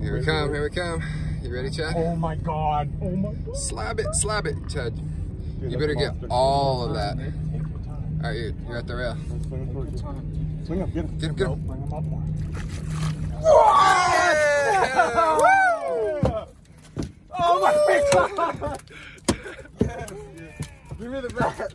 Here we come, here we come. You ready, Chad? Oh my god. Oh my god. Slab it, slab it, Chad. Dude, you better get all of that. All right, you're at the rail. Swing up, get him. Get him, get him. Bring him up more. Yeah. Woo! Oh my god! yes, yes. Give me the bat.